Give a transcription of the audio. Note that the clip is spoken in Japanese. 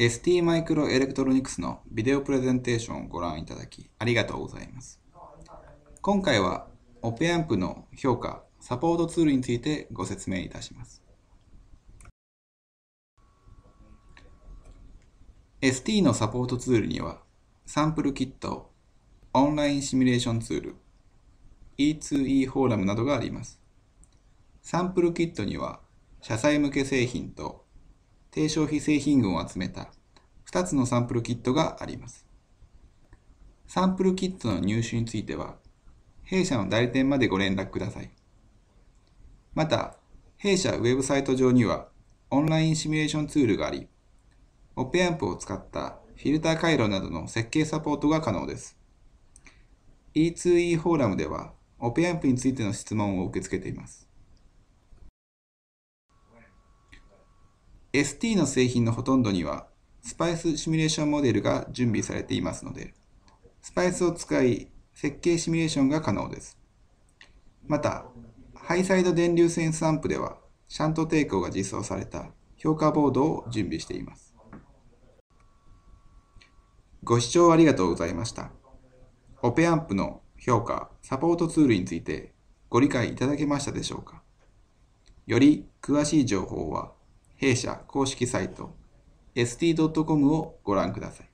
ST マイクロエレクトロニクスのビデオプレゼンテーションをご覧いただきありがとうございます。今回はオペアンプの評価、サポートツールについてご説明いたします。ST のサポートツールにはサンプルキット、オンラインシミュレーションツール、E2E フォーラムなどがあります。サンプルキットには社債向け製品と低消費製品群を集めた2つのサンプルキットがあります。サンプルキットの入手については、弊社の代理店までご連絡ください。また、弊社ウェブサイト上にはオンラインシミュレーションツールがあり、オペアンプを使ったフィルター回路などの設計サポートが可能です。E2E フォーラムでは、オペアンプについての質問を受け付けています。ST の製品のほとんどには、スパイスシミュレーションモデルが準備されていますので、スパイスを使い、設計シミュレーションが可能です。また、ハイサイド電流センスアンプでは、シャント抵抗が実装された評価ボードを準備しています。ご視聴ありがとうございました。オペアンプの評価、サポートツールについてご理解いただけましたでしょうかより詳しい情報は、弊社公式サイト st.com をご覧ください。